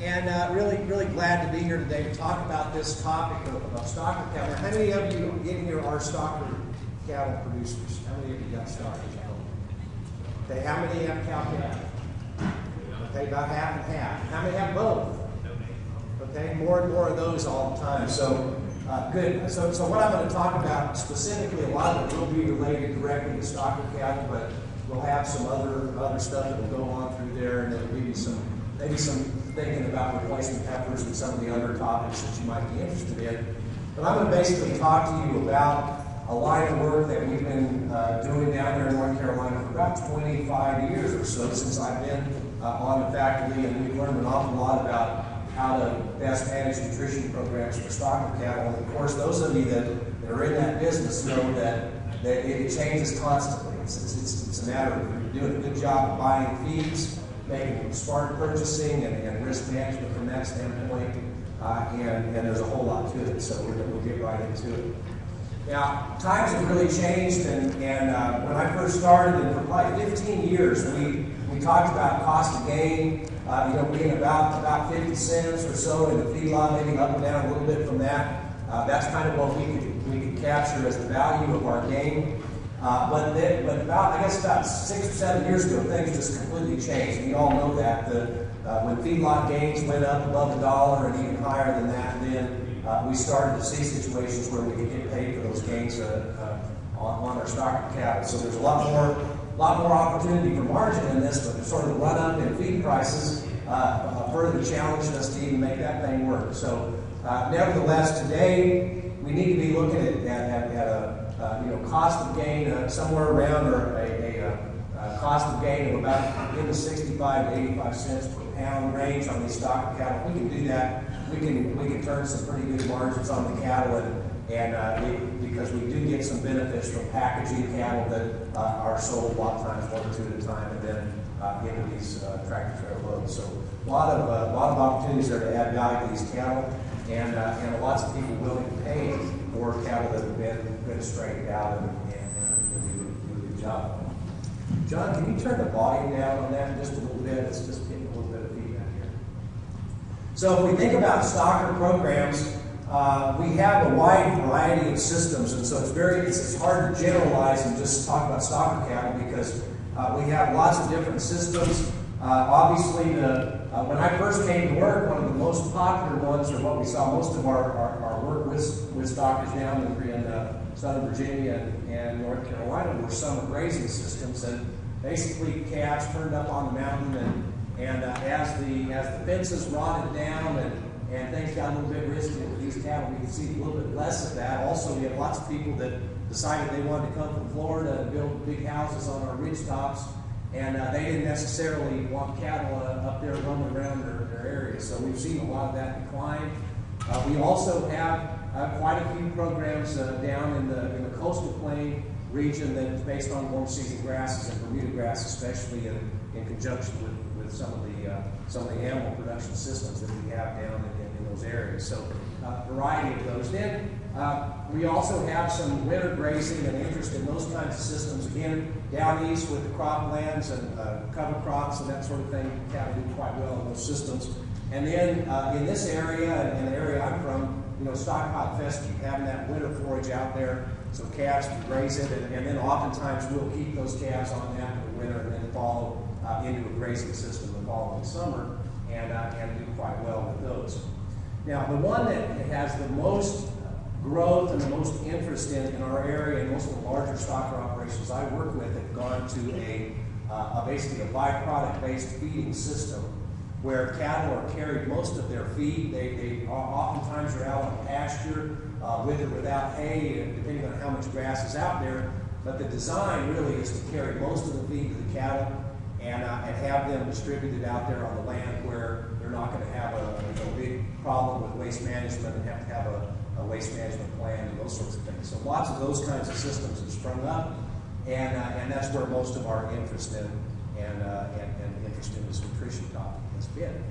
and uh, really, really glad to be here today to talk about this topic of, of stocker cattle. How many of you in here are stocker cattle producers? How many of you got stocker cattle? Okay, how many have cow cattle? Okay, about half and half. How many have both? Okay, more and more of those all the time. So, uh, good. So, so what I'm going to talk about specifically, a lot of it will be related directly to stocker cattle, but we'll have some other other stuff that will go on through there, and it'll you some maybe some thinking about replacement heifers and some of the other topics that you might be interested in. But I'm going to basically talk to you about a line of work that we've been uh, doing down there in North Carolina for about 25 years or so since I've been uh, on the faculty, and we've learned an awful lot about how to best manage nutrition programs for stock stocker cattle. And of course, those of you that, that are in that business know that, that it changes constantly. It's, it's, it's, a matter of doing a good job of buying feeds, making smart purchasing and, and risk management from that standpoint. Uh, and, and there's a whole lot to it, so we'll get right into it. Now, times have really changed, and, and uh, when I first started, and for probably 15 years, we, we talked about cost of gain, uh, you know, being about about 50 cents or so in the feedlot, maybe up and down a little bit from that. Uh, that's kind of what we could, we could capture as the value of our gain. Uh, but then, but about I guess about six or seven years ago, things just completely changed. We all know that the, uh, when feedlot gains went up above a dollar and even higher than that, then uh, we started to see situations where we could get paid for those gains uh, on, on our stock cattle. So there's a lot more lot more opportunity for margin in this, but sort of the run up in feed prices uh, further challenged us to even make that thing work. So, uh, nevertheless, today we need to be looking at, at, at a uh, you know cost of gain uh, somewhere around or a, a, a, uh, cost of gain of about in the 65 to 85 cents per pound range on these stock cattle. We can do that. We can we can turn some pretty good margins on the cattle and and uh, we, because we do get some benefits from packaging cattle that uh, are sold a lot of times one or two at a time and then uh, into these uh, tractor trailer loads. So a lot of a lot of opportunities there to add value to these cattle, and and lots of people willing to pay for cattle that have been been straightened out and, and, do a good job. John, can you turn the volume down on that just a little bit? It's just getting a little bit of feedback here. So if we think about stocker programs, uh, we have a wide variety of systems, and so it's very it's, it's hard to generalize and just talk about stocker cattle because uh, we have lots of different systems. Uh, obviously, the, uh, when I first came to work, one of the most popular ones, or what we saw most of our, our, our work with, with stockers down in, in uh, Southern Virginia and, and, North Carolina, were summer grazing systems, and basically calves turned up on the mountain, and, and uh, as the as the fences rotted down and and things got a little bit risky with these cattle. We can see a little bit less of that. Also, we have lots of people that decided they wanted to come from Florida and build big houses on our ridge tops, and uh, they didn't necessarily want cattle uh, up there roaming around their, their area. So we've seen a lot of that decline. Uh, we also have uh, quite a few programs uh, down in the, in the coastal plain region that's based on warm season grasses and Bermuda grass, especially in, in conjunction with, with some of the uh, some of the animal production systems that we have down in, in, those areas. So uh, variety of those. Then uh, we also have some winter grazing and interest in those kinds of systems. Again, down east with the croplands and uh, cover crops and that sort of thing, cattle do quite well in those systems. And then uh, in this area, and the area I'm from, you know, stockpiled fescue, having that winter forage out there so calves we graze it, and, and then oftentimes we'll keep those calves on that in the winter and then follow uh, into a grazing system the following summer and, uh, and do quite well with those. Now, the one that has the most growth and the most interest in, in our area and most of the larger stocker operations I work with have gone to a, uh, a basically a byproduct-based feeding system where cattle are carried most of their feed. They, they oftentimes are out on pasture uh, with or without hay, depending on how much grass is out there. But the design really is to carry most of the feed to the cattle and, uh, and have them distributed out there on the land where they're not going to have a, a, big problem with waste management and have to have a, a, waste management plan and those sorts of things. So lots of those kinds of systems have sprung up, and, uh, and that's where most of our interest in and, uh, and, and interest in this nutrition topic has been.